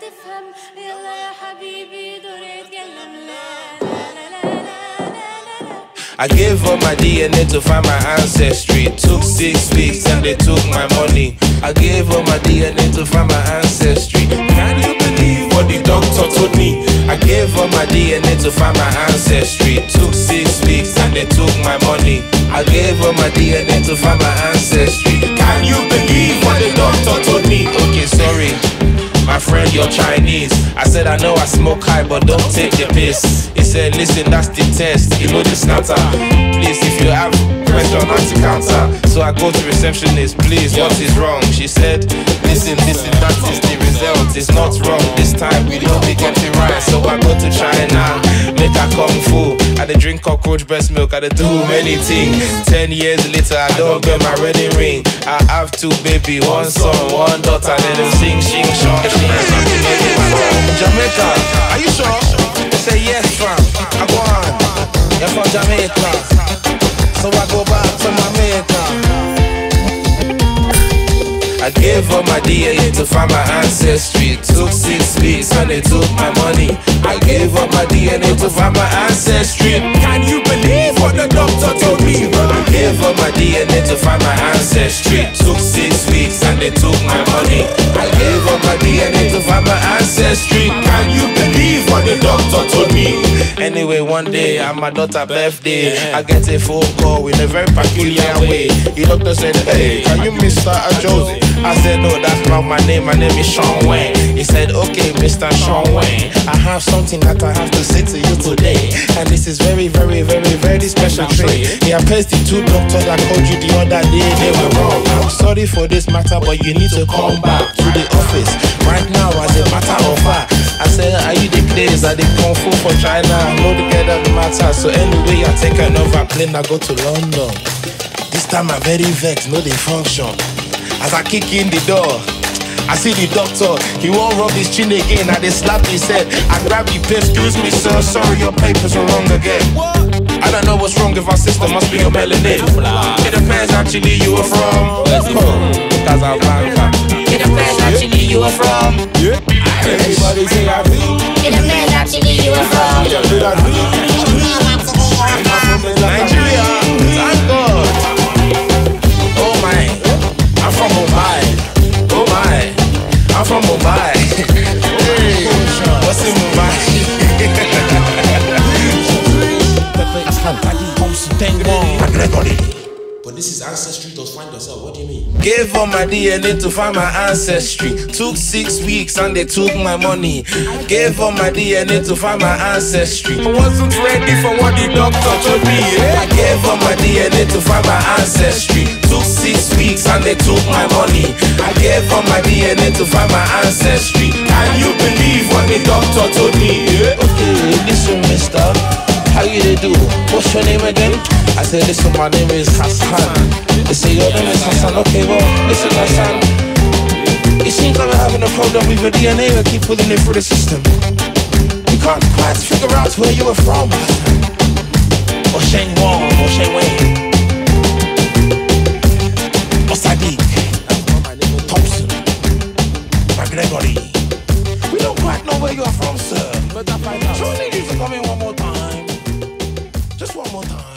تفهم يلا يا حبيبي دور يتكلم لا لا لا لا لا لا لا I gave up my DNA to find my ancestry. It took six weeks and they took my money. I gave up my DNA to find my ancestry. Can you believe what the doctor told me? I gave up my DNA to find my ancestry. It took six weeks and they took my money. I gave up my DNA to find my ancestry. Chinese. I said, I know I smoke high, but don't take the piss. He said, Listen, that's the test. You know the scatter. Please, if you have question, not to counter. So I go to receptionist, please, what is wrong? She said, Listen, listen, that is the result. It's not wrong. This time we we get it right. So I go to China, make a kung fu. I dey drink cockroach breast milk, I dey do many things. Ten years later, I don't get my wedding ring. I have two baby, one son, one daughter. Let them sing, sing, sing, Jamaica, so I go back to maker. I gave up my DNA to find my ancestry. Took six weeks and they took my money. I gave up my DNA to find my ancestry. Can you believe what the doctor told me? I gave up my DNA to find my ancestry. Took six weeks and they took my money. I ancestry. Can you believe what the doctor told me? Anyway, one day at my daughter's birthday, I get a phone call in a very peculiar way. The doctor said, Hey, can you Mr. Josie? I said, No, that's not my name. My name is Sean Wayne. He said, Okay, Mr. Sean Wayne, I have something that I have to say to you today. And this is very, very, very, very special trait. He appears the two doctors that called you the other day, they were wrong. Sorry for this matter, but you need to come back to the office right now as a matter of fact. I said, Are you the place at the Kung Fu for China? No, the get the matter. So anyway, I take another plane, I go to London. This time I'm very vexed, no they function. As I kick in the door, I see the doctor, he won't rub his chin again, I just slap his head. I grab the pen, excuse me, sir, sorry, your papers are wrong again. I don't know what's wrong with our system, must be your melanin. It depends actually you are from. Casablanca. It depends actually you are from Everybody say I feel. It depends actually you are from Mumbai? But this is ancestry. Does find yourself. What do you mean? Gave up my DNA to find my ancestry. Took six weeks and they took my money. Gave up my DNA to find my ancestry. I wasn't ready for what the doctor told me. Yeah? I gave up my DNA to find my ancestry. Took six weeks and they took my money. I gave up my DNA to find my ancestry. Can you believe what the doctor told me? Yeah? They do? What's your name again? I said, listen, my name is Hassan. They say, your name is Hassan. Okay, well, listen, Hassan. It seems like we're having a problem with your DNA. We keep pulling it through the system. We can't quite figure out where you were from. Or Shane Wong, or Shane Wayne. Or Sadiq. Thompson. Or Gregory. We don't quite know where you are from, sir. I find out. Surely you to one more time. One more time.